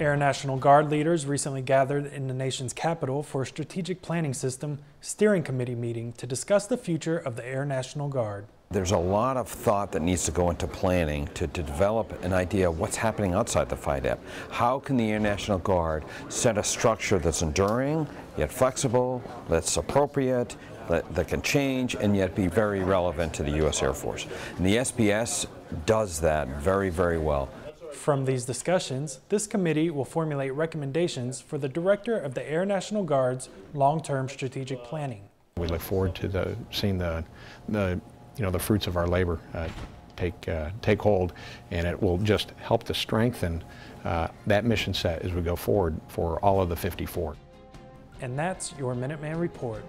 Air National Guard leaders recently gathered in the nation's capital for a strategic planning system steering committee meeting to discuss the future of the Air National Guard. There's a lot of thought that needs to go into planning to, to develop an idea of what's happening outside the FYDP. How can the Air National Guard set a structure that's enduring, yet flexible, that's appropriate, that, that can change, and yet be very relevant to the U.S. Air Force? And the SPS does that very, very well. From these discussions, this committee will formulate recommendations for the Director of the Air National Guard's long-term strategic planning. We look forward to the, seeing the, the, you know, the fruits of our labor uh, take, uh, take hold, and it will just help to strengthen uh, that mission set as we go forward for all of the 54. And that's your Minuteman Report.